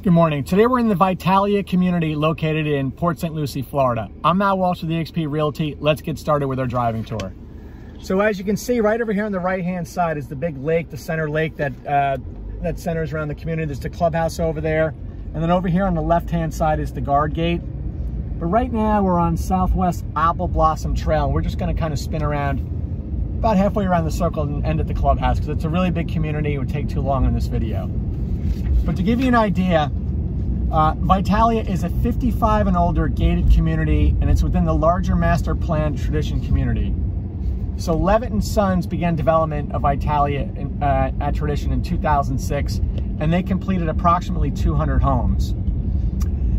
Good morning. Today we're in the Vitalia community located in Port St. Lucie, Florida. I'm Matt Walsh with eXp Realty. Let's get started with our driving tour. So as you can see right over here on the right hand side is the big lake, the center lake that, uh, that centers around the community. There's the clubhouse over there. And then over here on the left hand side is the guard gate. But right now we're on Southwest Apple Blossom Trail. We're just gonna kind of spin around about halfway around the circle and end at the clubhouse because it's a really big community. It would take too long in this video. But to give you an idea, uh, Vitalia is a 55 and older gated community and it's within the larger master plan Tradition community. So Levitt and Sons began development of Vitalia in, uh, at Tradition in 2006 and they completed approximately 200 homes.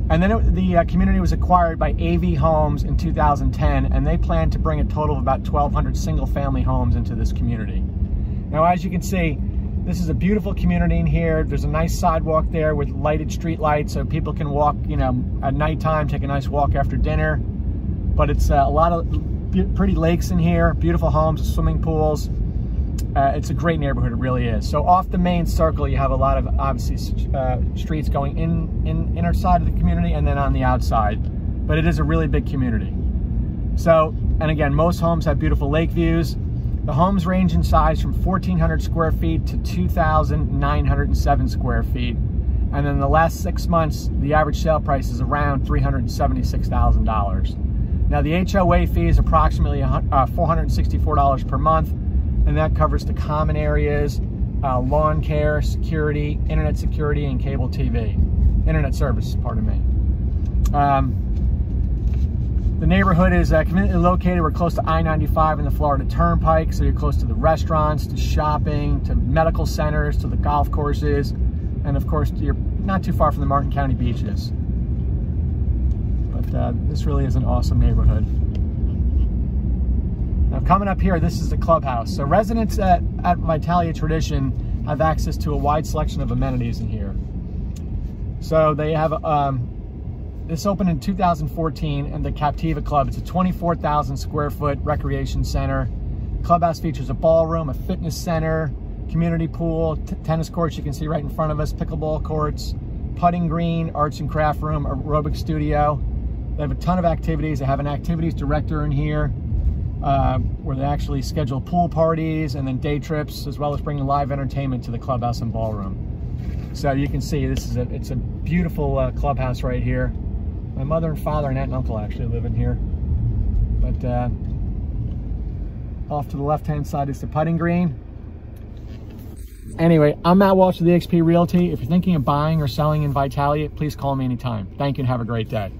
And then it, the uh, community was acquired by AV Homes in 2010 and they plan to bring a total of about 1,200 single family homes into this community. Now as you can see, this is a beautiful community in here. There's a nice sidewalk there with lighted street lights so people can walk, you know, at nighttime, take a nice walk after dinner. But it's uh, a lot of pretty lakes in here, beautiful homes, swimming pools. Uh, it's a great neighborhood, it really is. So off the main circle, you have a lot of obviously uh, streets going in, in inner side of the community and then on the outside. But it is a really big community. So, and again, most homes have beautiful lake views. The homes range in size from 1,400 square feet to 2,907 square feet. And in the last six months, the average sale price is around $376,000. Now the HOA fee is approximately uh, $464 per month, and that covers the common areas, uh, lawn care, security, internet security, and cable TV. Internet service, pardon me. Um, the neighborhood is uh, conveniently located. We're close to I-95 and the Florida Turnpike, so you're close to the restaurants, to shopping, to medical centers, to the golf courses, and of course, you're not too far from the Martin County beaches. But uh, this really is an awesome neighborhood. Now coming up here, this is the clubhouse. So residents at, at Vitalia Tradition have access to a wide selection of amenities in here. So they have um, this opened in 2014 in the Captiva Club. It's a 24,000 square foot recreation center. Clubhouse features a ballroom, a fitness center, community pool, tennis courts you can see right in front of us, pickleball courts, putting green, arts and craft room, aerobic studio. They have a ton of activities. They have an activities director in here uh, where they actually schedule pool parties and then day trips as well as bringing live entertainment to the clubhouse and ballroom. So you can see this is a, it's a beautiful uh, clubhouse right here. My mother and father and aunt and uncle actually live in here. But uh, off to the left-hand side is the putting green. Anyway, I'm Matt Walsh of the eXp Realty. If you're thinking of buying or selling in Vitalia, please call me anytime. Thank you and have a great day.